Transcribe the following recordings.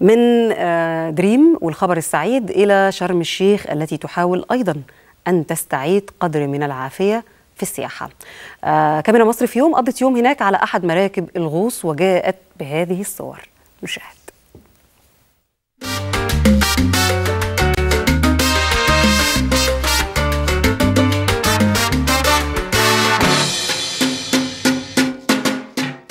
من آه، دريم والخبر السعيد إلى شرم الشيخ التي تحاول أيضا أن تستعيد قدر من العافية في السياحة. آه، كاميرا مصر في يوم قضت يوم هناك على أحد مراكب الغوص وجاءت بهذه الصور. نشاهد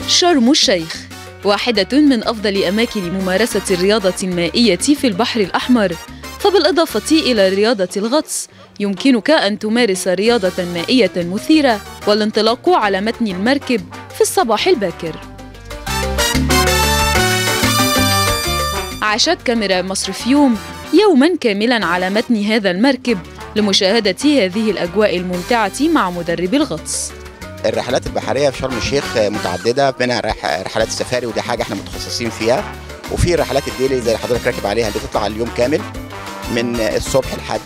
شرم الشيخ. واحدة من أفضل أماكن ممارسة الرياضة المائية في البحر الأحمر. فبالإضافة إلى رياضة الغطس يمكنك أن تمارس رياضة مائية مثيرة والانطلاق على متن المركب في الصباح الباكر. عاشت كاميرا مصر يوم يوما كاملا على متن هذا المركب لمشاهدة هذه الأجواء الممتعة مع مدرب الغطس. الرحلات البحرية في شرم الشيخ متعددة منها رح- رحلات السفاري ودي حاجة إحنا متخصصين فيها. وفي رحلات الليلي زي اللي حضرتك راكب عليها اللي بتطلع اليوم كامل. من الصبح لحد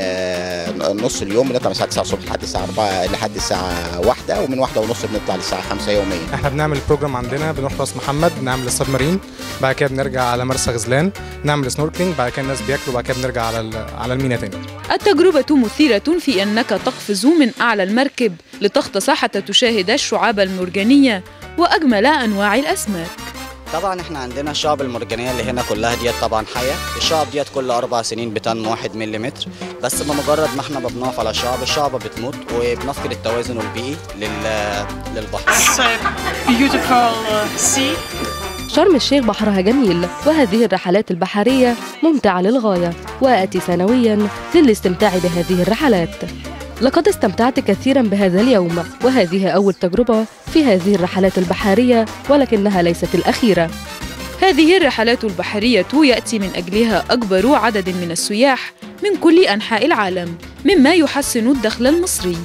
آه، نص اليوم بنطلع من الساعة 9 الصبح لحد الساعة 4 لحد الساعة 1 ومن 1 ونص بنطلع للساعة 5 يوميا. إحنا بنعمل program عندنا بنروح راس محمد نعمل ال submarine بعد كده بنرجع على مرسى غزلان نعمل snorkeling بعد كده الناس بياكلوا بعد كده بنرجع على على المينا تاني. التجربة مثيرة في أنك تقفز من أعلى المركب لتغطس حتى تشاهد الشعاب المرجانية وأجمل أنواع الأسماك. طبعا إحنا عندنا الشعب المرجانية اللي هنا كلها ديت طبعا حية. الشعب ديت كل أربع سنين بتنمو واحد مليمتر. بس بمجرد ما إحنا بنقف على الشعب الشعب بتموت وبنفقد التوازن البيئي لل... للبحر. It's a beautiful uh, sea. شرم الشيخ بحرها جميل وهذه الرحلات البحرية ممتعة للغاية. وآتي سنويا للاستمتاع بهذه الرحلات. لقد استمتعت كثيرا بهذا اليوم وهذه أول تجربة في هذه الرحلات البحرية ولكنها ليست الأخيرة. هذه الرحلات البحرية يأتي من أجلها أكبر عدد من السياح من كل أنحاء العالم مما يحسن الدخل المصري.